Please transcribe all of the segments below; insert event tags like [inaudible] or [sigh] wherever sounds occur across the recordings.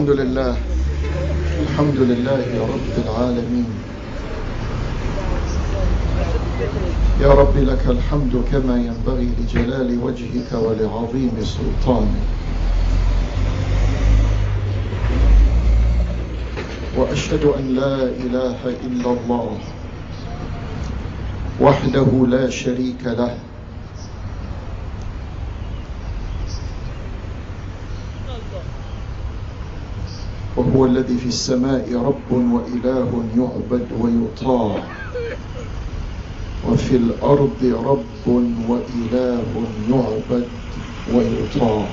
الحمد لله. الحمد لله رب العالمين. يا رب لك الحمد كما ينبغي لجلال وجهك ولعظيم سلطانك. وأشهد أن لا إله إلا الله وحده لا شريك له. وهو الذي في السماء رب وإله يعبد ويطاع. وفي الأرض رب وإله يعبد ويطاع.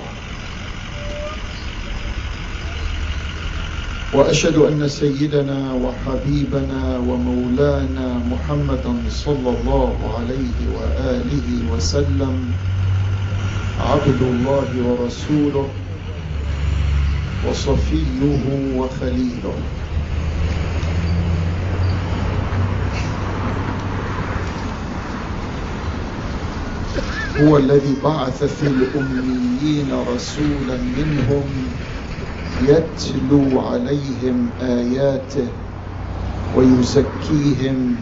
وأشهد أن سيدنا وحبيبنا ومولانا محمدا صلى الله عليه وآله وسلم عبد الله ورسوله وصفيه وخليله. هو الذي بعث في الأميين رسولا منهم يتلو عليهم آياته ويزكيهم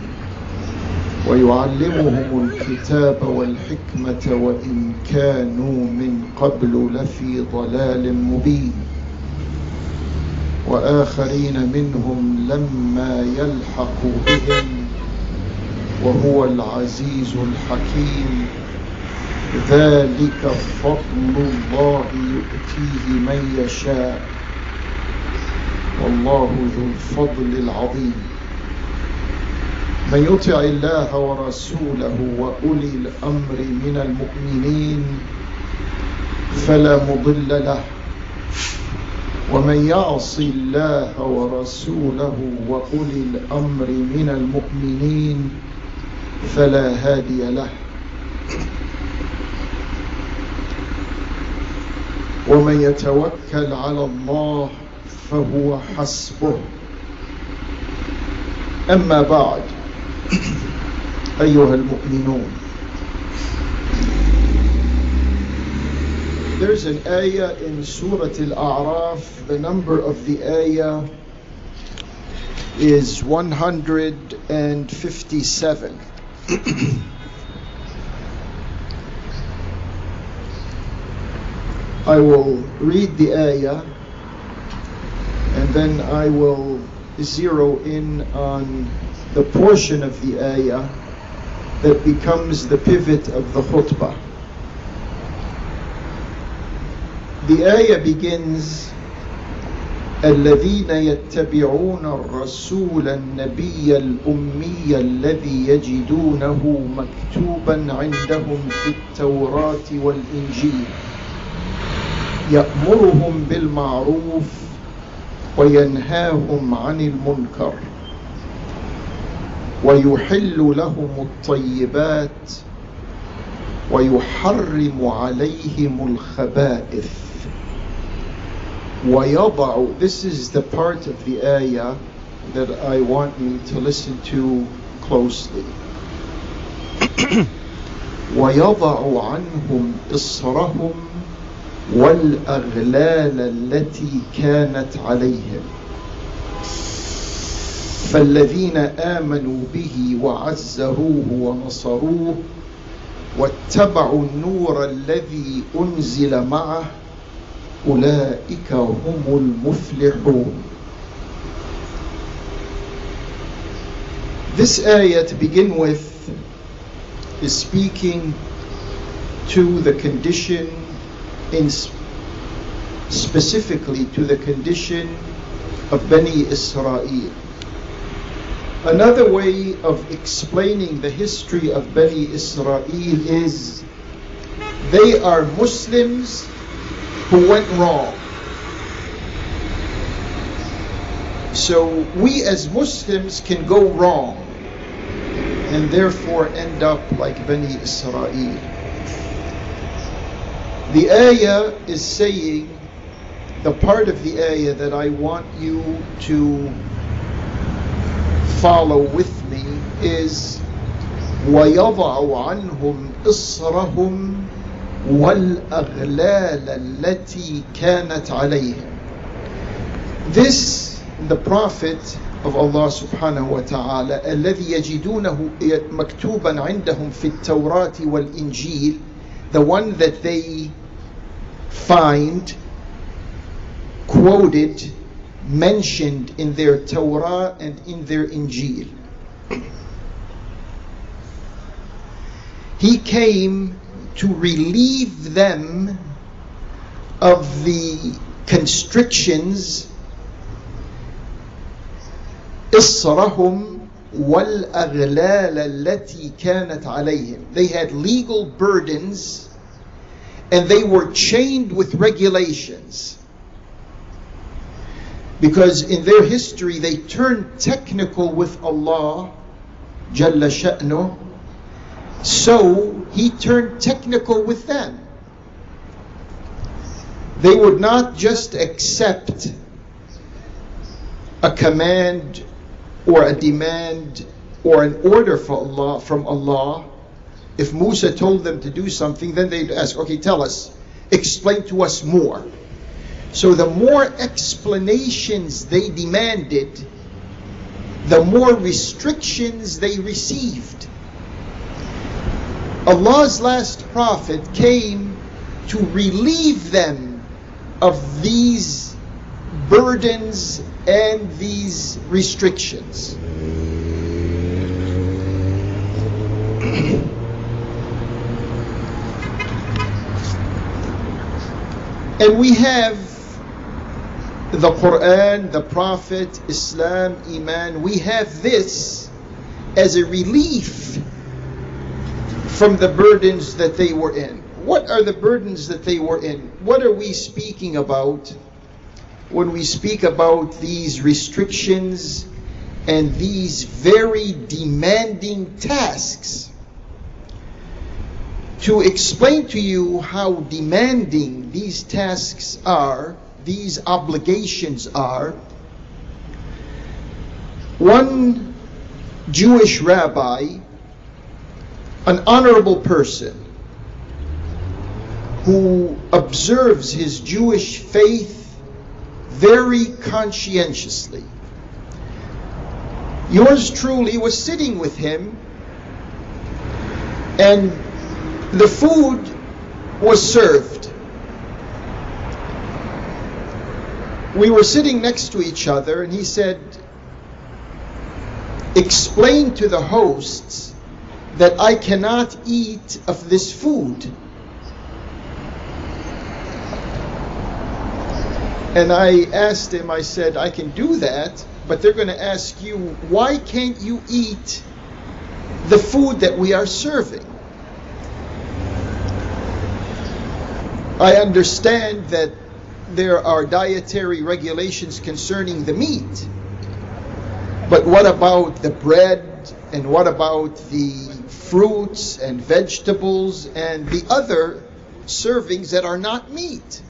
ويعلمهم الكتاب والحكمة وإن كانوا من قبل لفي ضلال مبين. وآخرين منهم لما يلحقوا بهم وهو العزيز الحكيم. ذلك فضل الله يؤتيه من يشاء. والله ذو الفضل العظيم. من يطع الله ورسوله وأولي الأمر من المؤمنين فلا مضل له. ومن يعص الله ورسوله واولي الأمر من المؤمنين فلا هادي له. ومن يتوكل على الله فهو حسبه. أما بعد أيها المؤمنون There's an ayah in Surah Al-A'raf. The number of the ayah is 157. [clears throat] I will read the ayah and then I will zero in on the portion of the ayah that becomes the pivot of the khutbah. The ayah begins الذين يتبعون الرسول النبي الأمي الذي يجدونه مكتوبا عندهم في التوراة والإنجيل. يأمرهم بالمعروف وينهاهم عن المنكر. ويحل لهم الطيبات ويحرم عليهم الخبائث. ويضع. This is the part of the ayah that I want you to listen to closely. [clears throat] ويضع عنهم إصرهم والأغلال التي كانت عليهم. فالذين آمنوا به وعزروه ونصروه واتبعوا النور الذي أنزل معه أولئك هم المفلحون This ayah to begin with is speaking to the condition in specifically to the condition of Bani Israel. Another way of explaining the history of Bani Israel is they are Muslims who went wrong. So we as Muslims can go wrong and therefore end up like Bani Israel. The ayah is saying, the part of the ayah that I want you to follow with me is وَيَضَعُ عَنْهُمْ إِصْرَهُمْ والأغلال التي كانت عليهم This, the Prophet of Allah subhanahu wa ta'ala, الذي يجدونه مكتوبا عندهم في التوراة والإنجيل, the one that they find quoted, mentioned in their Torah and in their Injil. He came to relieve them of the constrictions إصرهم والأغلال التي كانت عليهم. They had legal burdens and they were chained with regulations. Because in their history they turned technical with Allah Jalla Sha'nu. So he turned technical with them. They would not just accept a command or a demand or an order for Allah, from Allah, if Musa told them to do something, then they'd ask, okay, tell us, explain to us more. So the more explanations they demanded, the more restrictions they received. Allah's last prophet came to relieve them of these burdens and these restrictions. and we have the Quran, the Prophet, Islam, Iman, we have this as a relief from the burdens that they were in. What are the burdens that they were in? What are we speaking about when we speak about these restrictions and these very demanding tasks. To explain to you how demanding these tasks are, these obligations are, one Jewish rabbi, an honorable person, who observes his Jewish faith very conscientiously. Yours truly was sitting with him, and the food was served. We were sitting next to each other, and he said, Explain to the hosts that I cannot eat of this food. And I asked him, I said, I can do that, but they're going to ask you, why can't you eat the food that we are serving? I understand that there are dietary regulations concerning the meat. But what about the bread and what about the fruits and vegetables and the other servings that are not meat?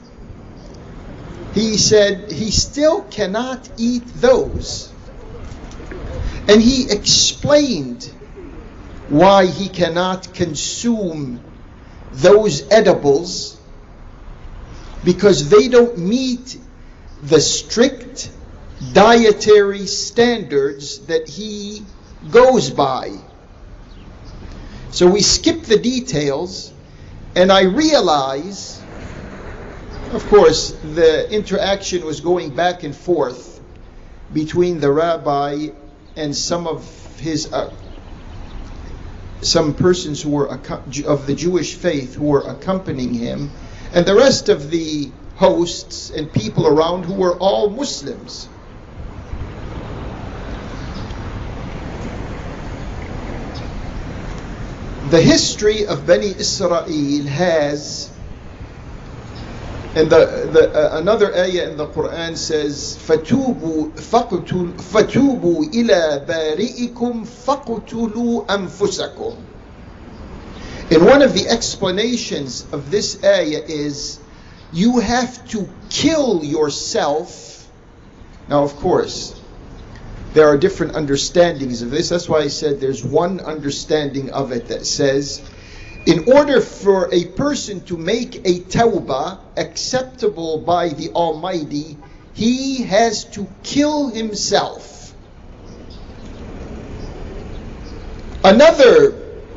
he said he still cannot eat those. And he explained why he cannot consume those edibles because they don't meet the strict dietary standards that he goes by. So we skip the details, and I realize of course, the interaction was going back and forth between the rabbi and some of his uh, some persons who were of the Jewish faith who were accompanying him, and the rest of the hosts and people around who were all Muslims. The history of Bani Israel has and the, the uh, another ayah in the Quran says, "Fatubu fatubu ila bari'ikum faqtulu anfusakum." And one of the explanations of this ayah is, you have to kill yourself. Now, of course, there are different understandings of this. That's why I said there's one understanding of it that says in order for a person to make a tawbah acceptable by the Almighty, he has to kill himself. Another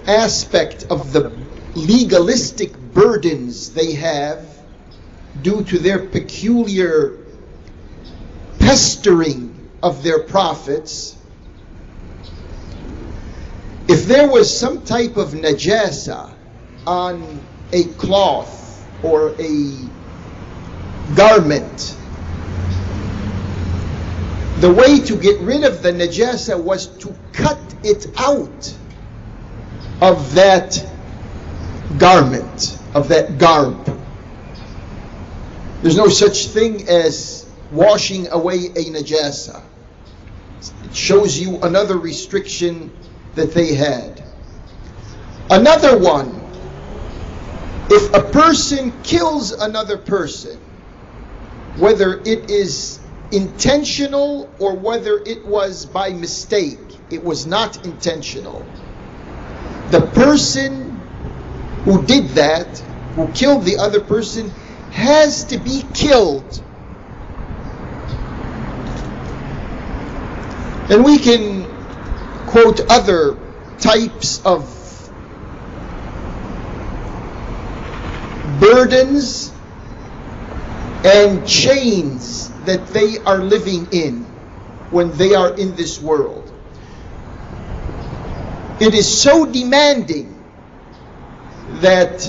aspect of the legalistic burdens they have due to their peculiar pestering of their prophets. If there was some type of najasa on a cloth or a garment, the way to get rid of the najasa was to cut it out of that garment, of that garb. There's no such thing as washing away a najasa. Shows you another restriction that they had. Another one, if a person kills another person, whether it is intentional or whether it was by mistake, it was not intentional. The person who did that, who killed the other person, has to be killed. And we can quote other types of burdens and chains that they are living in when they are in this world. It is so demanding that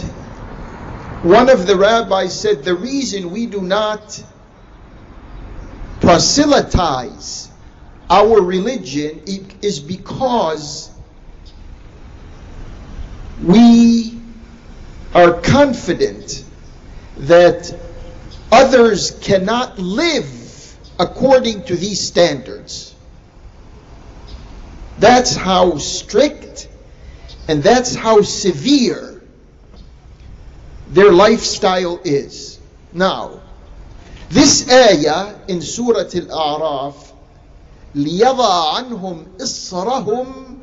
one of the rabbis said the reason we do not proselytize our religion is because we are confident that others cannot live according to these standards. That's how strict and that's how severe their lifestyle is. Now, this ayah in Surah Al-A'raf ليضع عنهم إصرهم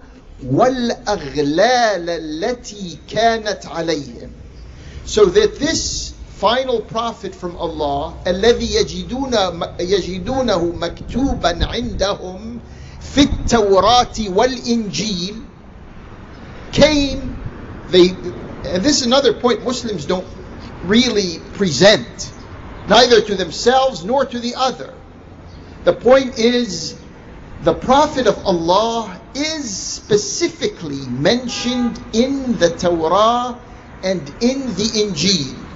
والأغلال التي كانت عليهم so that this final prophet from Allah الذي يجدون يجدونه مكتوبا عندهم في التوراة والإنجيل came they and this is another point Muslims don't really present neither to themselves nor to the other the point is the Prophet of Allah is specifically mentioned in the Torah and in the Injil.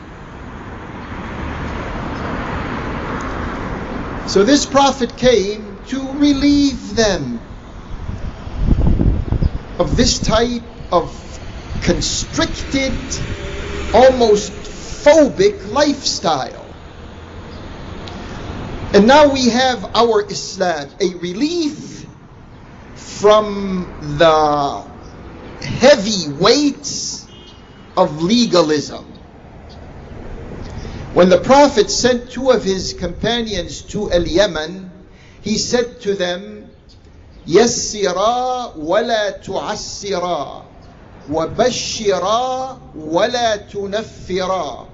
So this Prophet came to relieve them of this type of constricted, almost phobic lifestyle. And now we have our Islam, a relief from the heavy weights of legalism. When the Prophet sent two of his companions to Al Yemen, he said to them, يسرا ولا تعسرا وبشرا ولا تنفرا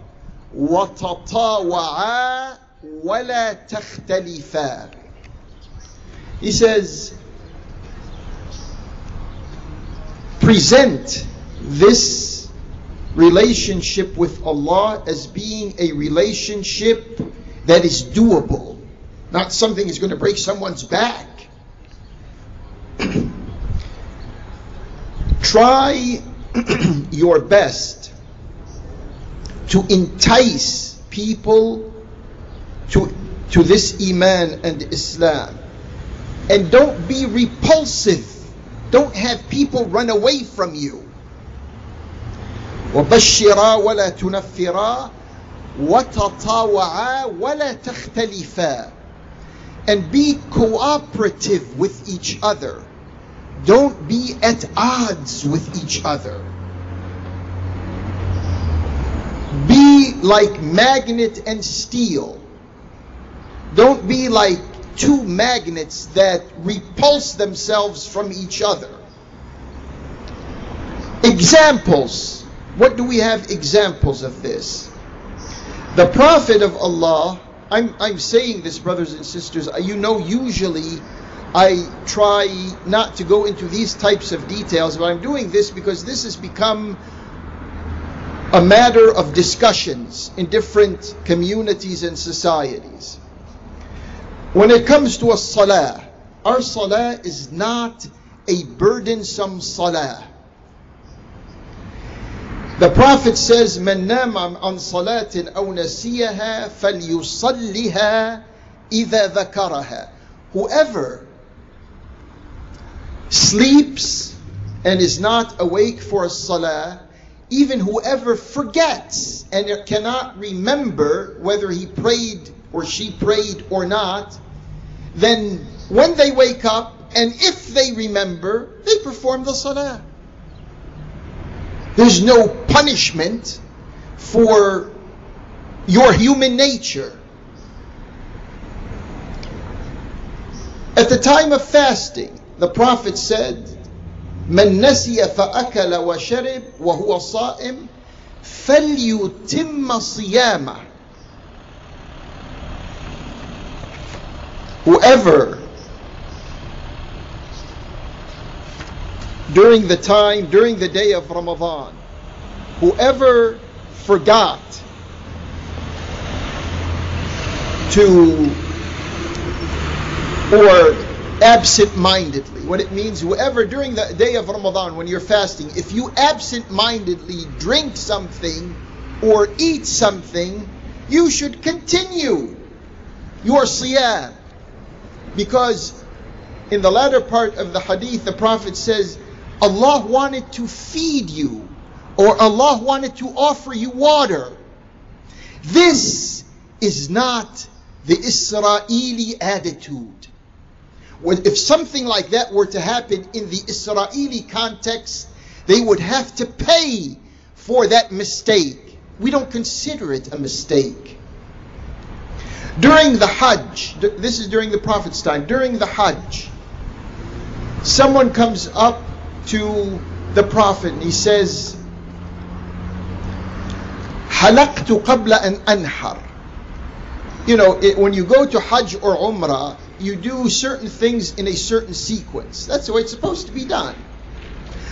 وتطاوعا ولا تختلفا He says, present this relationship with Allah as being a relationship that is doable, not something that's going to break someone's back. [clears throat] Try [clears throat] your best to entice people to, to this Iman and Islam. And don't be repulsive. Don't have people run away from you. وبشرا ولا تنفرا وتطاوعا ولا تختلفا and be cooperative with each other don't be at odds with each other be like magnet and steel don't be like two magnets that repulse themselves from each other. Examples What do we have examples of this? The Prophet of Allah, I'm, I'm saying this, brothers and sisters, uh, you know, usually I try not to go into these types of details, but I'm doing this because this has become a matter of discussions in different communities and societies. When it comes to a salah, our salah is not a burdensome salah. The Prophet says, من نام عن صلاة أو نسيها فليصلها إذا ذكرها. Whoever sleeps and is not awake for a salah, even whoever forgets and cannot remember whether he prayed or she prayed or not, then when they wake up and if they remember, they perform the salah. There's no punishment for your human nature. At the time of fasting, the Prophet said, من نسي فأكل وشرب وهو صائم فليتم صيامه Whoever during the time, during the day of Ramadan, whoever forgot to or absent mindedly. What it means, whoever during the day of Ramadan, when you're fasting, if you absent mindedly drink something or eat something, you should continue your siyam. Because in the latter part of the hadith, the Prophet says, Allah wanted to feed you, or Allah wanted to offer you water. This is not the Israeli attitude. If something like that were to happen in the Israeli context, they would have to pay for that mistake. We don't consider it a mistake. During the Hajj, this is during the Prophet's time, during the Hajj, someone comes up to the Prophet and he says, Halaktu qabla an anhar. You know, it, when you go to Hajj or Umrah, you do certain things in a certain sequence. That's the way it's supposed to be done.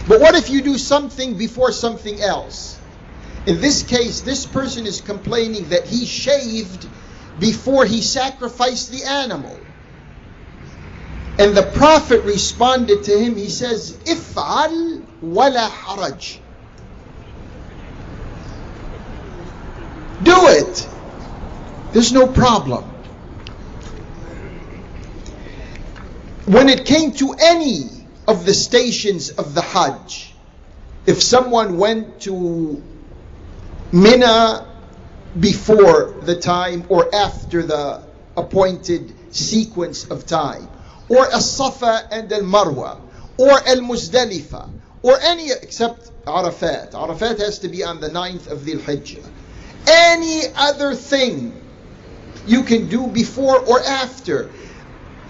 But what if you do something before something else? In this case, this person is complaining that he shaved before he sacrificed the animal. And the Prophet responded to him, he says, If'al wala haraj. Do it. There's no problem. when it came to any of the stations of the Hajj, if someone went to Mina before the time or after the appointed sequence of time, or As-Safa and Al-Marwa, or Al-Muzdalifa, or any except Arafat. Arafat has to be on the 9th of Dhul Hijjah. Any other thing you can do before or after.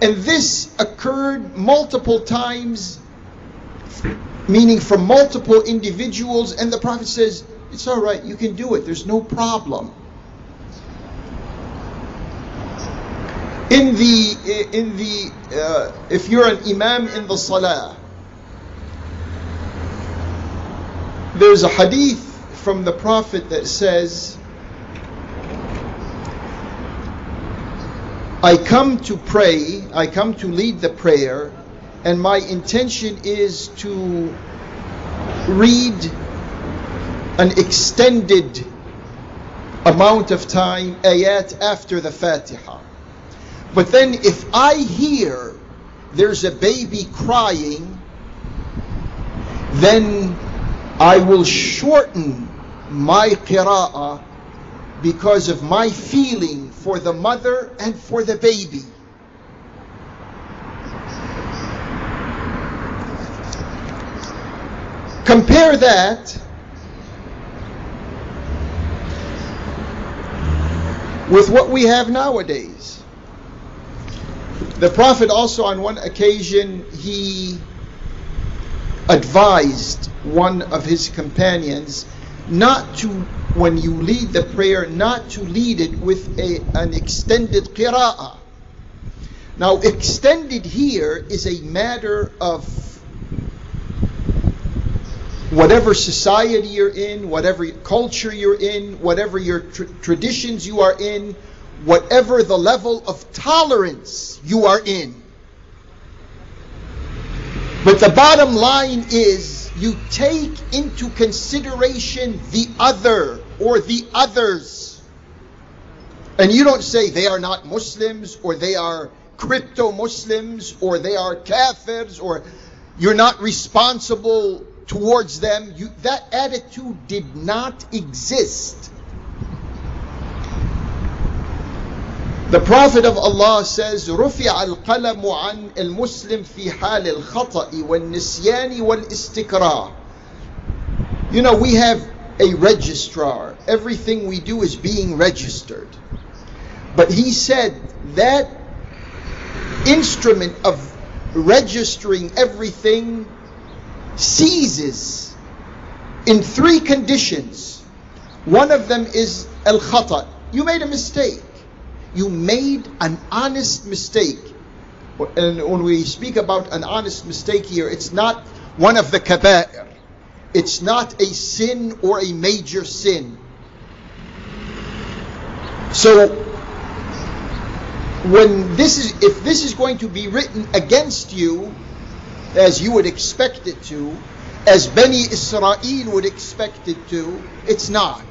And this occurred multiple times, meaning from multiple individuals, and the Prophet says, It's all right, you can do it, there's no problem. In the, in the uh, if you're an imam in the salah, there's a hadith from the Prophet that says, I come to pray, I come to lead the prayer, and my intention is to read an extended amount of time, ayat after the Fatiha. But then if I hear there's a baby crying, then I will shorten my qira'ah because of my feeling for the mother and for the baby. Compare that with what we have nowadays. The Prophet also, on one occasion, he advised one of his companions not to, when you lead the prayer, not to lead it with a, an extended qira'ah. Now, extended here is a matter of whatever society you're in, whatever culture you're in, whatever your tr- traditions you are in, whatever the level of tolerance you are in. But the bottom line is you take into consideration the other or the others. And you don't say they are not Muslims or they are crypto Muslims or they are kafirs or you're not responsible towards them. You, that attitude did not exist. The Prophet of Allah says, رفع القلم عن المسلم في حال الخطأ والنسيان والاستكراه. You know, we have a registrar. Everything we do is being registered. But he said that instrument of registering everything ceases in three conditions. One of them is al khata. You made a mistake. You made an honest mistake. And when we speak about an honest mistake here, it's not one of the kaba'ir. It's not a sin or a major sin. So when this is if this is going to be written against you as you would expect it to as Bani Israel would expect it to it's not.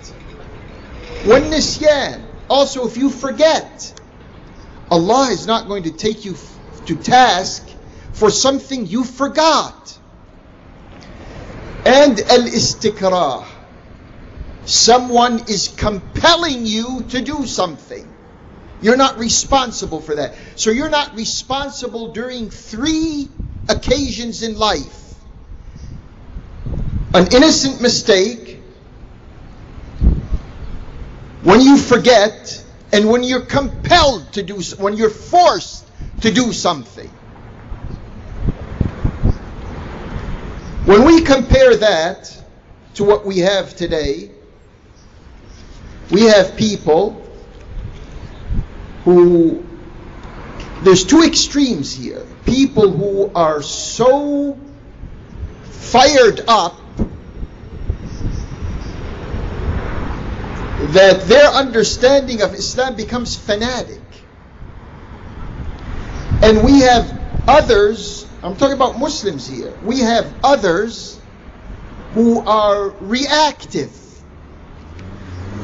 When nisyan also if you forget Allah is not going to take you to task for something you forgot. And al-istikrah someone is compelling you to do something. You're not responsible for that. So you're not responsible during three occasions in life an innocent mistake, when you forget, and when you're compelled to do, when you're forced to do something. When we compare that to what we have today, we have people who there's two extremes here. People who are so fired up that their understanding of Islam becomes fanatic. And we have others, I'm talking about Muslims here, we have others who are reactive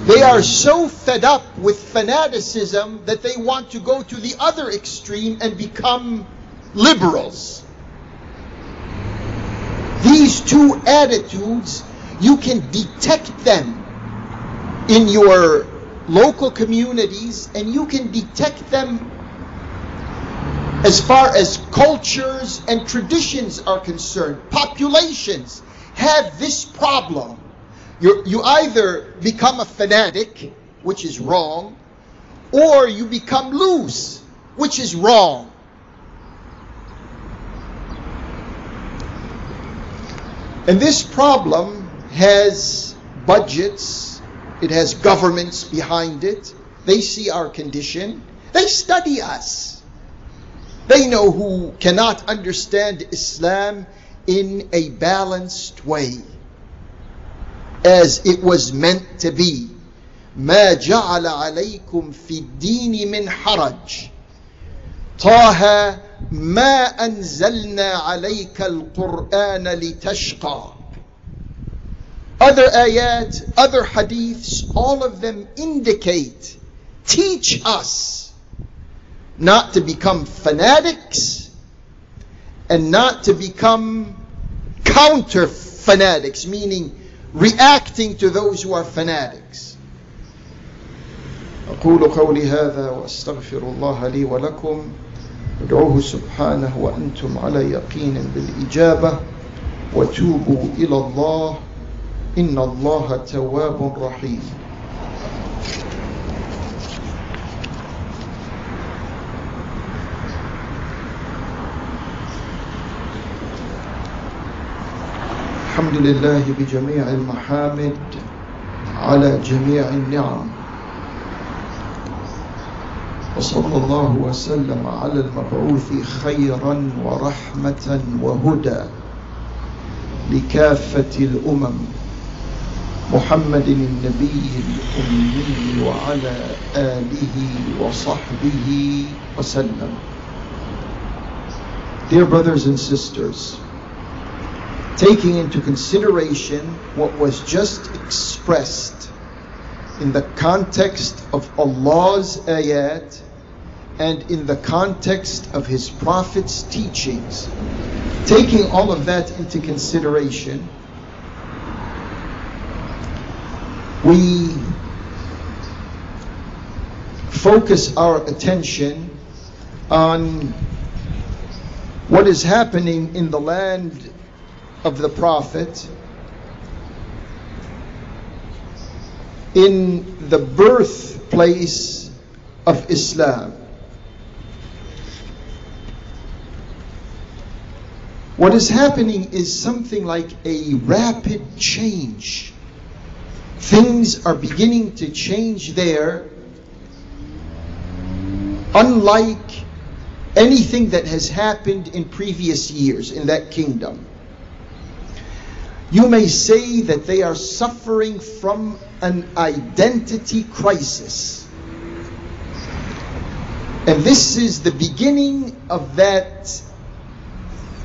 they are so fed up with fanaticism that they want to go to the other extreme and become liberals. These two attitudes, you can detect them in your local communities and you can detect them as far as cultures and traditions are concerned. Populations have this problem you you either become a fanatic, which is wrong, or you become loose, which is wrong. And this problem has budgets, it has governments behind it. They see our condition, they study us. They know who cannot understand Islam in a balanced way as it was meant to be ما جعل عليكم في الدين من حرج طه ما أنزلنا عليك القرآن لتشقى Other ayat, other hadiths, all of them indicate, teach us not to become fanatics and not to become counter fanatics, meaning reacting to those who are fanatics. أقول قولي هذا وأستغفر الله لي ولكم ادعوه سبحانه وأنتم على يقين بالإجابة وتوبوا إلى الله. إن الله تواب رحيم. الحمد لله بجميع المحامد على جميع النعم. وصلى الله وسلم على المبعوث خيرا ورحمة وهدى لكافة الأمم محمد النبي الأمي وعلى آله وصحبه وسلم Dear brothers and sisters, taking into consideration what was just expressed in the context of Allah's ayat and in the context of His Prophet's teachings, taking all of that into consideration, we focus our attention on what is happening in the land of the Prophet, in the birthplace of Islam. What is happening is something like a rapid change. Things are beginning to change there, unlike anything that has happened in previous years in that kingdom. You may say that they are suffering from an identity crisis. And this is the beginning of that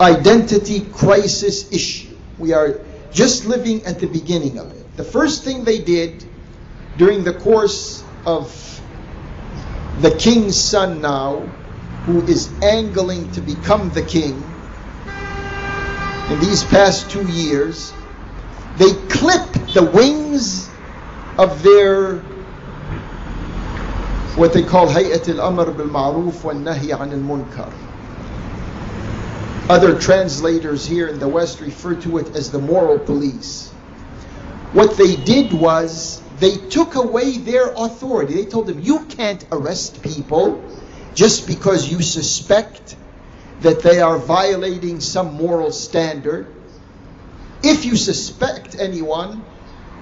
identity crisis issue. We are just living at the beginning of it. The first thing they did during the course of the king's son now who is angling to become the king in these past two years, they clip the wings of their what they call Hayat al-Amr bil-Ma'ruf wa Nahi an al-Munkar. Other translators here in the West refer to it as the moral police. What they did was they took away their authority. They told them, you can't arrest people just because you suspect that they are violating some moral standard. If you suspect anyone,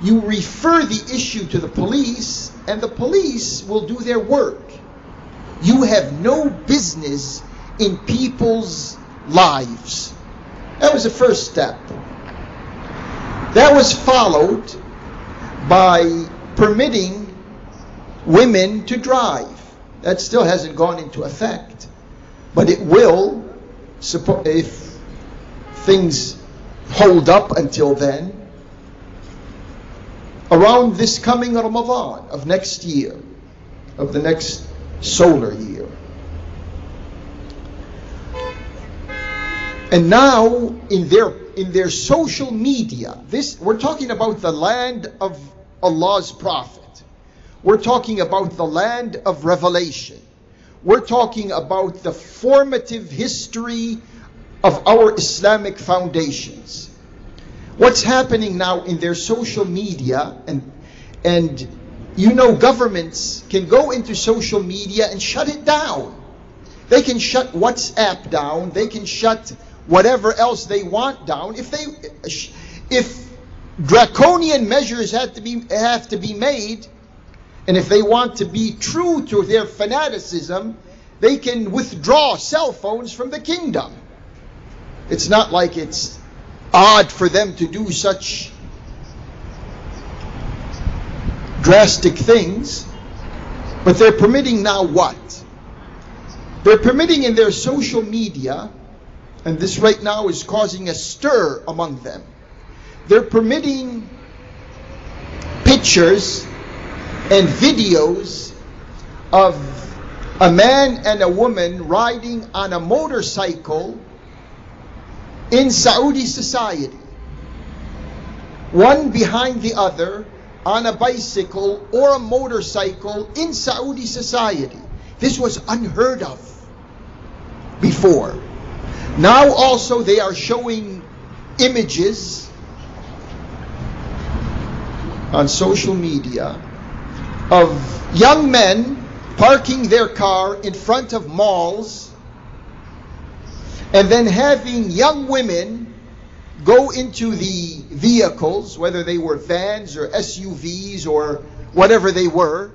you refer the issue to the police, and the police will do their work. You have no business in people's lives. That was the first step. That was followed by permitting women to drive. That still hasn't gone into effect. But it will, support if things hold up until then, around this coming Ramadan of next year, of the next solar year. And now in their in their social media, this we're talking about the land of Allah's Prophet. We're talking about the land of revelation. We're talking about the formative history of our Islamic foundations. What's happening now in their social media and and you know governments can go into social media and shut it down. They can shut WhatsApp down, they can shut whatever else they want down if they if draconian measures have to be have to be made and if they want to be true to their fanaticism, they can withdraw cell phones from the kingdom. It's not like it's odd for them to do such drastic things, but they're permitting now what? They're permitting in their social media, and this right now is causing a stir among them. They're permitting pictures and videos of a man and a woman riding on a motorcycle in Saudi society. One behind the other on a bicycle or a motorcycle in Saudi society. This was unheard of before. Now also they are showing images on social media of young men parking their car in front of malls and then having young women go into the vehicles, whether they were vans or SUVs or whatever they were,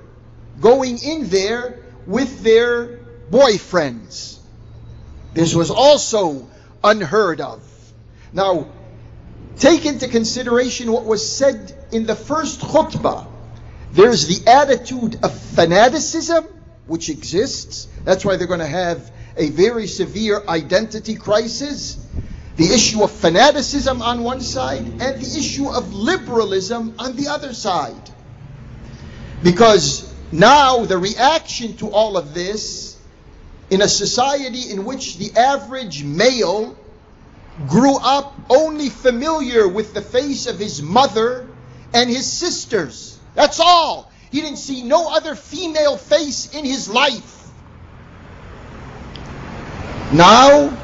going in there with their boyfriends. This was also unheard of. Now, take into consideration what was said in the first khutbah. There's the attitude of fanaticism, which exists. That's why they're going to have a very severe identity crisis. The issue of fanaticism on one side and the issue of liberalism on the other side. Because now the reaction to all of this in a society in which the average male grew up only familiar with the face of his mother and his sisters. That's all. He didn't see no other female face in his life. Now,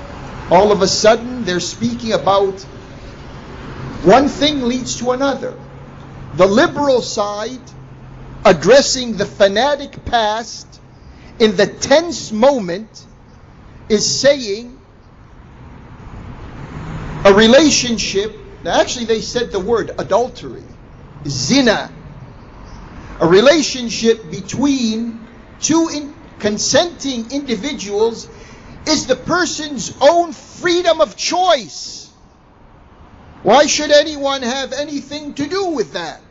all of a sudden, they're speaking about one thing leads to another. The liberal side addressing the fanatic past in the tense moment is saying a relationship, actually, they said the word adultery, zina, a relationship between two in, consenting individuals is the person's own freedom of choice. Why should anyone have anything to do with that?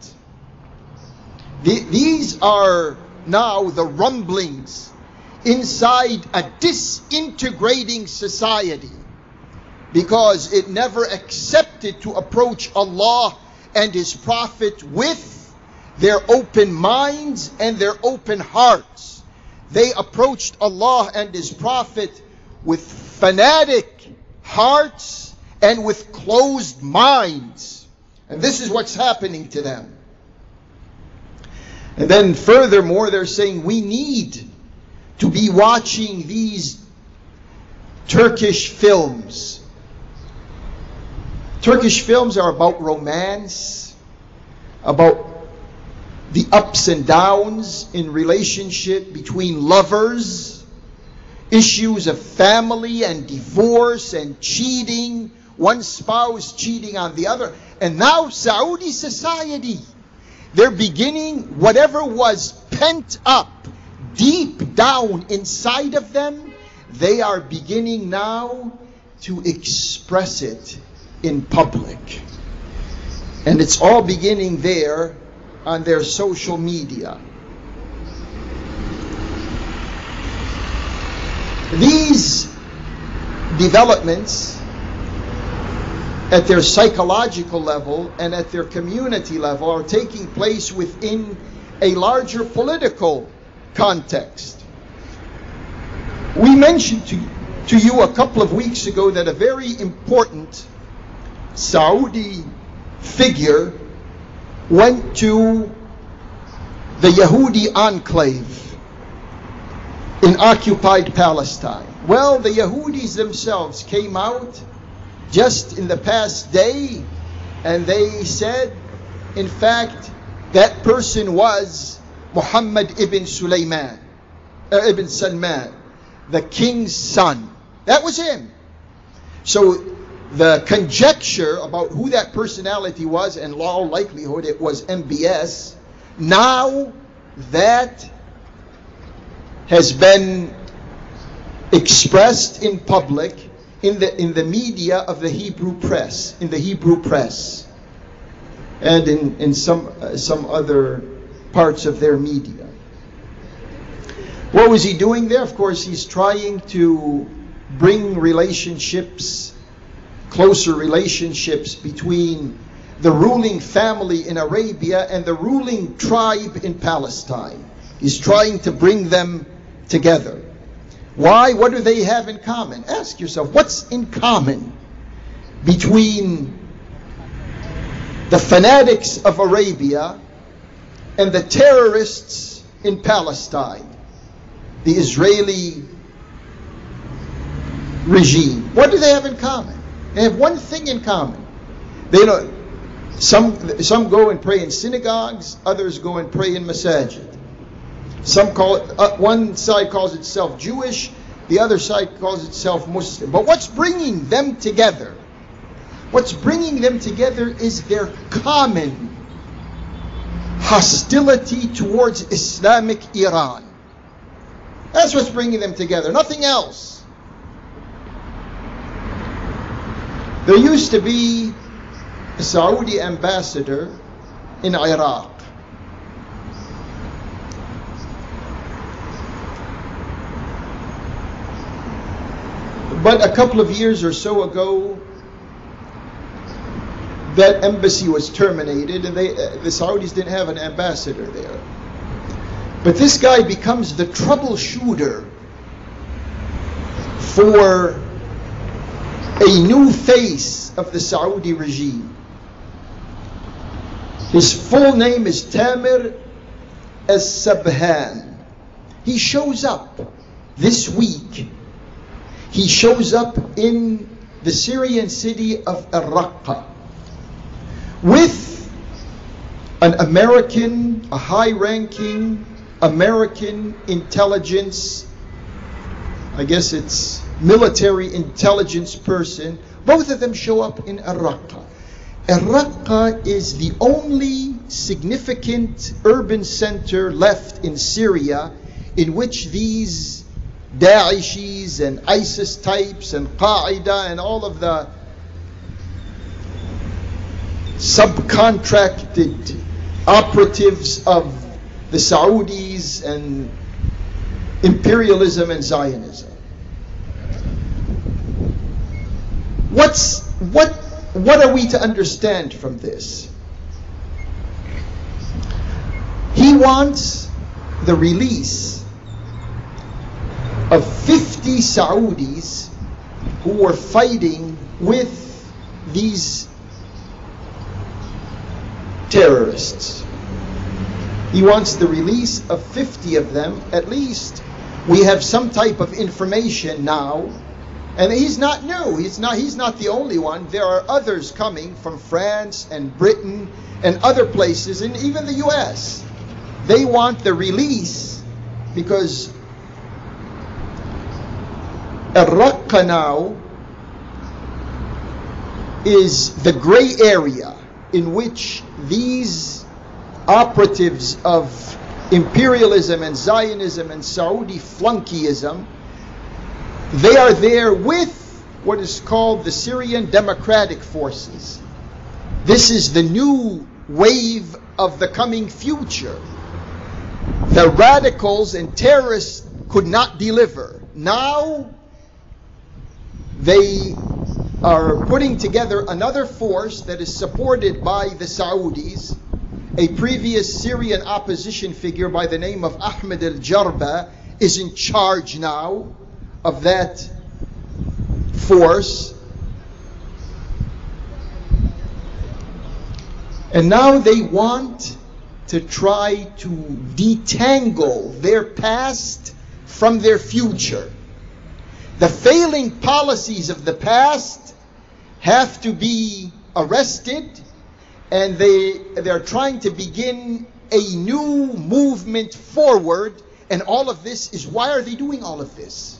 The, these are now the rumblings inside a disintegrating society because it never accepted to approach Allah and His Prophet with their open minds and their open hearts. They approached Allah and His Prophet with fanatic hearts and with closed minds. And this is what's happening to them. And then furthermore, they're saying we need to be watching these Turkish films. Turkish films are about romance, about the ups and downs in relationship between lovers, issues of family and divorce and cheating, one spouse cheating on the other. And now Saudi society, they're beginning whatever was pent up deep down inside of them, they are beginning now to express it in public. And it's all beginning there on their social media. These developments at their psychological level and at their community level are taking place within a larger political context. We mentioned to, to you a couple of weeks ago that a very important Saudi figure went to the Yehudi enclave in occupied Palestine. Well, the Yehudis themselves came out just in the past day and they said, in fact, that person was Muhammad ibn Sulaiman, uh, ibn Salman, the king's son. That was him. So the conjecture about who that personality was, and all likelihood it was MBS, now that has been expressed in public in the in the media of the Hebrew press, in the Hebrew press, and in in some uh, some other parts of their media. What was he doing there? Of course, he's trying to bring relationships closer relationships between the ruling family in Arabia and the ruling tribe in Palestine. He's trying to bring them together. Why? What do they have in common? Ask yourself, what's in common between the fanatics of Arabia and the terrorists in Palestine, the Israeli regime? What do they have in common? They have one thing in common. They know some some go and pray in synagogues, others go and pray in masajid. Some call it uh, one side calls itself Jewish, the other side calls itself Muslim. But what's bringing them together? What's bringing them together is their common hostility towards Islamic Iran. That's what's bringing them together, nothing else. There used to be a Saudi ambassador in Iraq. But a couple of years or so ago, that embassy was terminated, and they, uh, the Saudis didn't have an ambassador there. But this guy becomes the troubleshooter for a new face of the Saudi regime. His full name is Tamir as Sabhan. He shows up this week. He shows up in the Syrian city of Al-Raqqa with an American, a high ranking American intelligence, I guess it's military intelligence person. Both of them show up in Al-Raqqa. Al-Raqqa is the only significant urban center left in Syria in which these Daeshis and ISIS types and Qaeda and all of the subcontracted operatives of the Saudis and imperialism and Zionism. What's what what are we to understand from this? He wants the release of 50 Saudis who were fighting with these terrorists. He wants the release of 50 of them at least. We have some type of information now. And he's not new. He's not he's not the only one. There are others coming from France and Britain and other places and even the US. They want the release because Al-Raqqa now is the gray area in which these operatives of imperialism and Zionism and Saudi flunkyism, they are there with what is called the Syrian Democratic Forces. This is the new wave of the coming future. The radicals and terrorists could not deliver. Now they are putting together another force that is supported by the Saudis. A previous Syrian opposition figure by the name of Ahmed al Jarba is in charge now of that force. And now they want to try to detangle their past from their future. The failing policies of the past have to be arrested and they they're trying to begin a new movement forward and all of this is why are they doing all of this?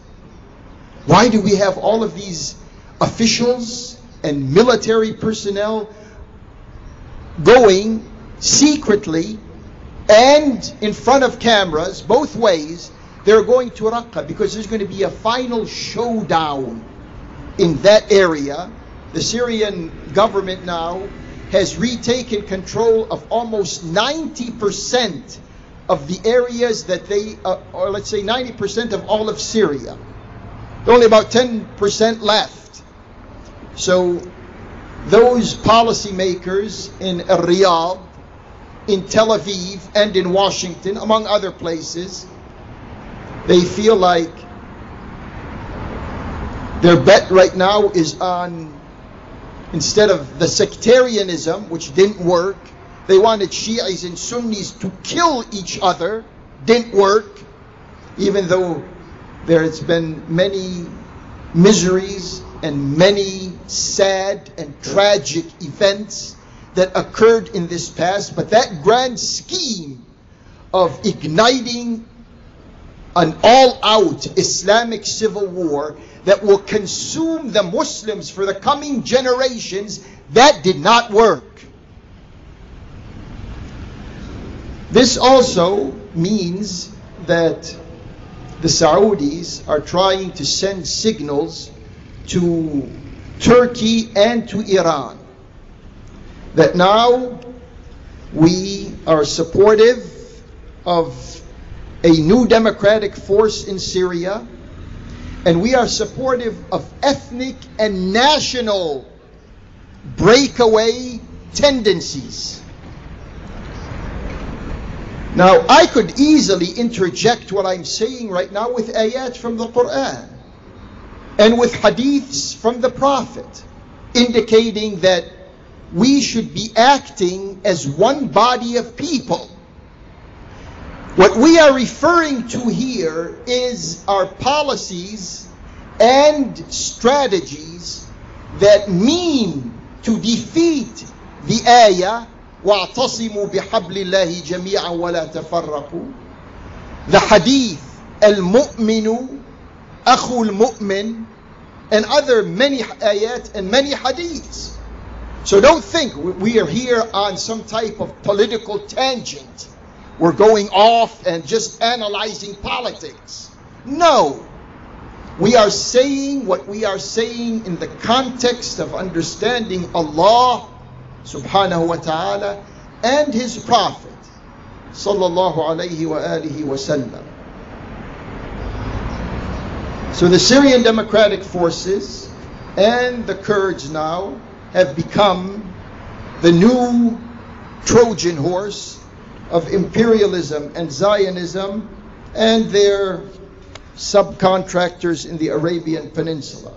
Why do we have all of these officials and military personnel going secretly and in front of cameras both ways? They're going to Raqqa because there's going to be a final showdown in that area the Syrian government now has retaken control of almost 90% of the areas that they, uh, or let's say 90% of all of Syria. Only about 10% left. So those policymakers in Riyadh, in Tel Aviv, and in Washington, among other places, they feel like their bet right now is on instead of the sectarianism, which didn't work, they wanted Shiites and Sunnis to kill each other, didn't work, even though there has been many miseries and many sad and tragic events that occurred in this past, but that grand scheme of igniting an all out Islamic civil war that will consume the Muslims for the coming generations, that did not work. This also means that the Saudis are trying to send signals to Turkey and to Iran that now we are supportive of a new democratic force in Syria and we are supportive of ethnic and national breakaway tendencies. Now, I could easily interject what I'm saying right now with ayat from the Quran and with hadiths from the Prophet, indicating that we should be acting as one body of people. What we are referring to here is our policies and strategies that mean to defeat the ayah واعتصموا بحبل الله جميعا ولا تفرقوا the hadith المؤمن أخو المؤمن and other many ayat and many hadiths so don't think we are here on some type of political tangent we're going off and just analyzing politics no we are saying what we are saying in the context of understanding Allah subhanahu wa ta'ala and his prophet sallallahu alayhi wa alihi wasallam. So the Syrian Democratic Forces and the Kurds now have become the new Trojan horse of imperialism and Zionism and their subcontractors in the Arabian Peninsula.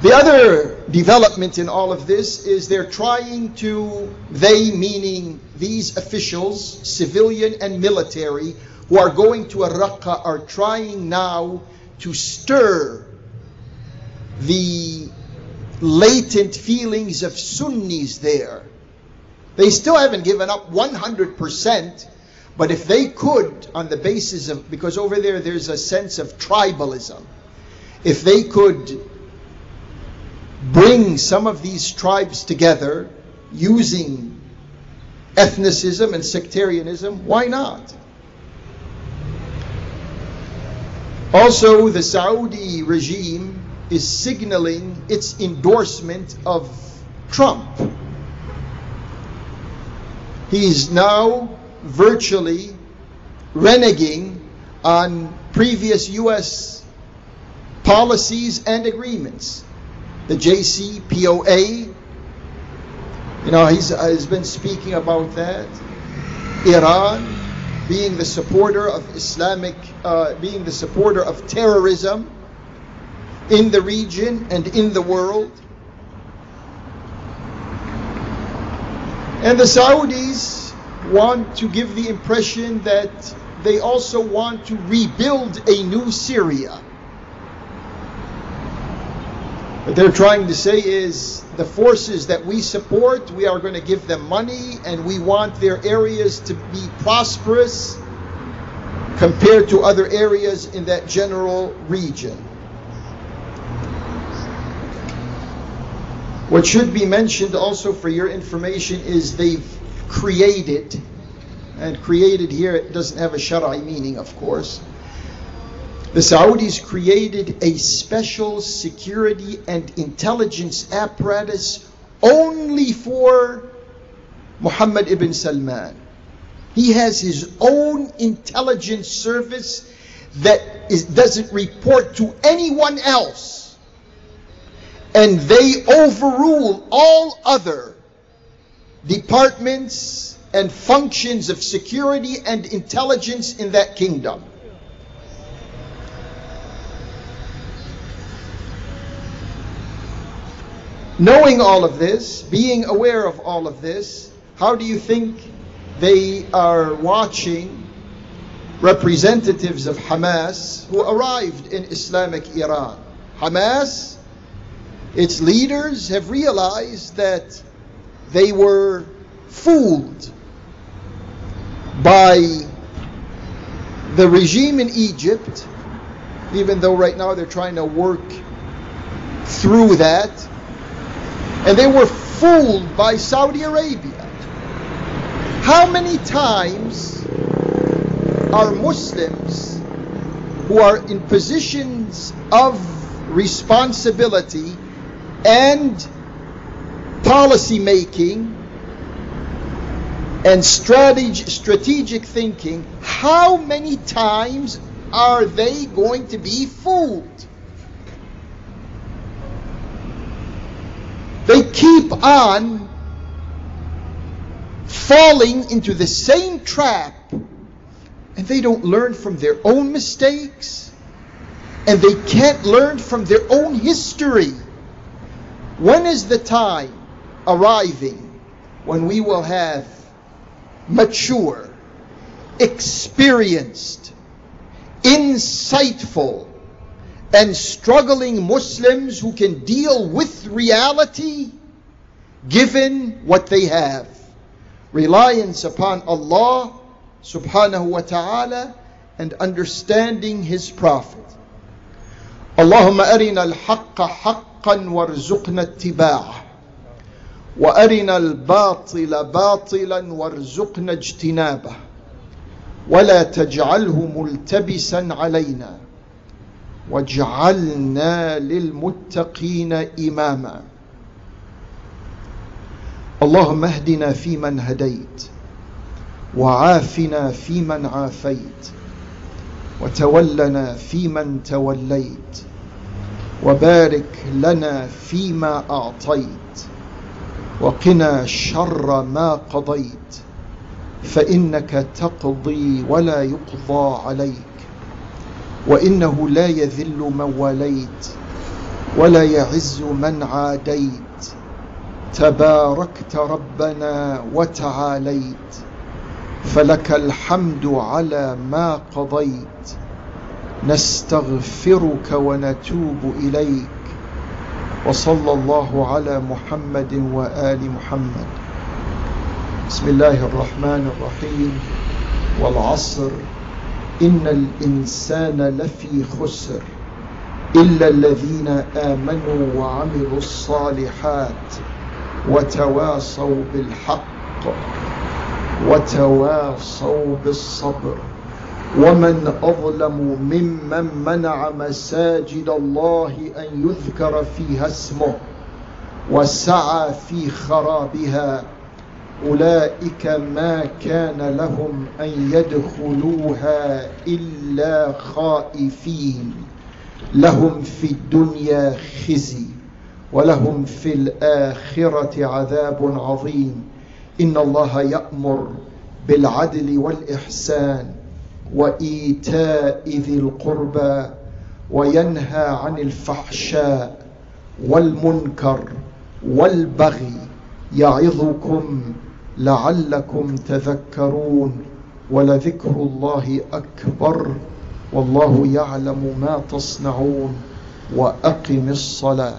The other development in all of this is they're trying to, they meaning these officials, civilian and military, who are going to Raqqa, are trying now to stir the latent feelings of Sunnis there. They still haven't given up 100%, but if they could, on the basis of, because over there there's a sense of tribalism, if they could bring some of these tribes together using ethnicism and sectarianism, why not? Also, the Saudi regime is signaling its endorsement of Trump. He's now virtually reneging on previous U.S. policies and agreements the JCPOA. You know, he's, uh, he's been speaking about that. Iran being the supporter of Islamic, uh, being the supporter of terrorism in the region and in the world. And the Saudis want to give the impression that they also want to rebuild a new Syria. What they're trying to say is the forces that we support, we are going to give them money and we want their areas to be prosperous compared to other areas in that general region. What should be mentioned also for your information is they've created, and created here it doesn't have a shari meaning, of course the Saudis created a special security and intelligence apparatus only for Muhammad ibn Salman. He has his own intelligence service that is, doesn't report to anyone else. And they overrule all other departments and functions of security and intelligence in that kingdom. Knowing all of this, being aware of all of this, how do you think they are watching representatives of Hamas who arrived in Islamic Iran? Hamas, its leaders have realized that they were fooled by the regime in Egypt, even though right now they're trying to work through that, and they were fooled by Saudi Arabia. How many times are Muslims who are in positions of responsibility and policy making and strategic thinking, how many times are they going to be fooled? They keep on falling into the same trap and they don't learn from their own mistakes and they can't learn from their own history. When is the time arriving when we will have mature, experienced, insightful, and struggling Muslims who can deal with reality given what they have? Reliance upon Allah subhanahu wa ta'ala and understanding His Prophet. اللهم أرنا الحق حقا وارزقنا اتباعه. وأرنا الباطل باطلا وارزقنا اجتنابه. ولا تجعله ملتبسا علينا. واجعلنا للمتقين إماما. اللهم اهدنا فيمن هديت وعافنا فيمن عافيت وتولنا فيمن توليت وبارك لنا فيما أعطيت وقنا شر ما قضيت فإنك تقضي ولا يقضى عليك وإنه لا يذل من وليت ولا يعز من عاديت تباركت ربنا وتعاليت فلك الحمد على ما قضيت نستغفرك ونتوب إليك. وصلى الله على محمد وآل محمد. بسم الله الرحمن الرحيم. والعصر. إن الإنسان لفي خسر. إلا الذين آمنوا وعملوا الصالحات وتواصوا بالحق وتواصوا بالصبر. ومن اظلم ممن منع مساجد الله ان يذكر فيها اسمه وسعى في خرابها اولئك ما كان لهم ان يدخلوها الا خائفين لهم في الدنيا خزي ولهم في الاخره عذاب عظيم ان الله يامر بالعدل والاحسان وإيتاء ذي القربى وينهى عن الفحشاء والمنكر والبغي يعظكم لعلكم تذكرون ولذكر الله أكبر والله يعلم ما تصنعون وأقم الصلاة